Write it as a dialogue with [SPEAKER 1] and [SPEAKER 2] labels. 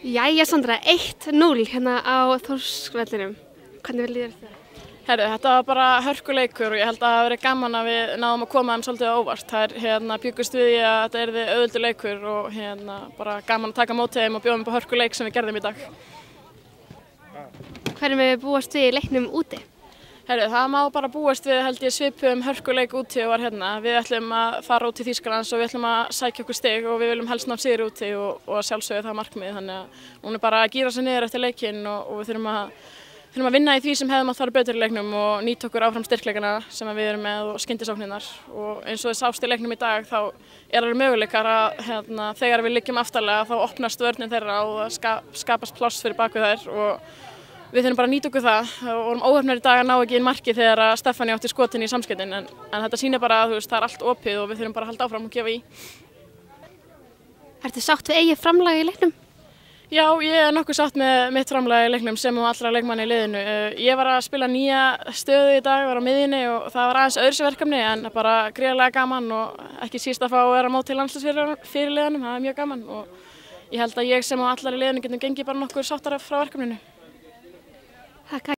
[SPEAKER 1] Jæja Sandra, 1-0 hérna á Þórsvellinum. Hvernig vil þér það?
[SPEAKER 2] Herru, þetta var bara hörkuleikur og ég held að það hafi verið gaman að við náðum að koma þeim svolítið á óvart. Það er hérna byggust við í að þetta erði auðvöldu leikur og hérna bara gaman að taka mótið þeim og bjóðum upp á hörkuleik sem við gerðum í dag.
[SPEAKER 1] Hvernig við búast við leiknum úti?
[SPEAKER 2] Herru, það má bara búast við held ég svipum hörkuleik úti og var hérna. Við ætlum að fara út í Þýskalands og við ætlum að sækja okkur stig og við viljum helst ná sigur úti og, og sjálfsögðu það markmið. Þannig að hún er bara að gýra sig niður eftir leikin og, og við þurfum að, þurfum að vinna í því sem hefðum að fara betur í leiknum og nýta okkur áfram styrkleikana sem við erum með og skyndisóknirnar. Og eins og þess ást í leiknum í dag þá er það möguleikar að hérna, þegar við liggjum aftalega þá opnast vörnin þeirra og það ska, skapast pláss fyrir baku þær og við þurfum bara að nýta okkur það og vorum óhefnir í dag að ná ekki inn marki þegar að Stefani átti skotin í samskiptin en, en þetta sýnir bara að veist, það er allt opið og við þurfum bara að halda áfram og gefa í.
[SPEAKER 1] Ertu sátt við eigið framlag í leiknum?
[SPEAKER 2] Já, ég er nokkuð sátt með mitt framlag í leiknum sem og allra leikmanni í liðinu. Ég var að spila nýja stöðu í dag, var á miðinni og það var aðeins öðru verkefni en bara gríðarlega gaman og ekki síst að fá að vera mót til landslæsfyrirliðanum, það er mjög gaman og ég held að ég sem og allar í liðinu getum gengið bara nokkur sáttar frá verkefninu.
[SPEAKER 1] А как